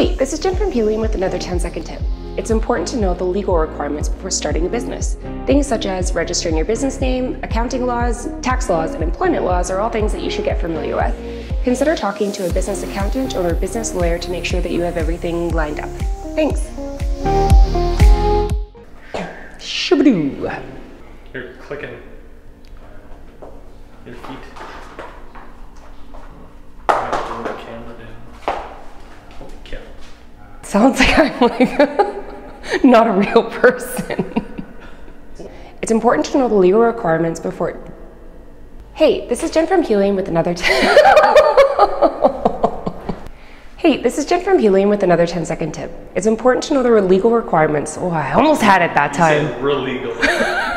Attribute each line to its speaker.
Speaker 1: Hey, this is Jen from Helium with another 10 second tip. It's important to know the legal requirements before starting a business. Things such as registering your business name, accounting laws, tax laws, and employment laws are all things that you should get familiar with. Consider talking to a business accountant or a business lawyer to make sure that you have everything lined up. Thanks. Shabadoo.
Speaker 2: You're clicking your feet.
Speaker 1: Sounds like I'm like not a real person. it's important to know the legal requirements before. Hey, this is Jen from Helium with another. Hey, this is Jen from Helium with another 10 second tip. It's important to know the legal requirements. Oh, I almost had it that time.
Speaker 2: Said real legal.